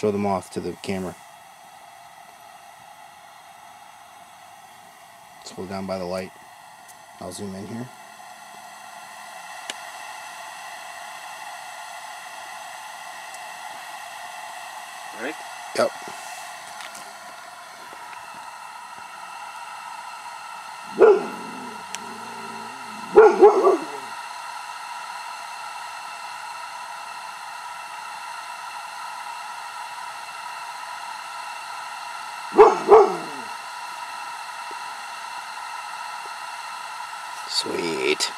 Show them off to the camera. Let's hold down by the light. I'll zoom in here. Ready? Yep. Sweet.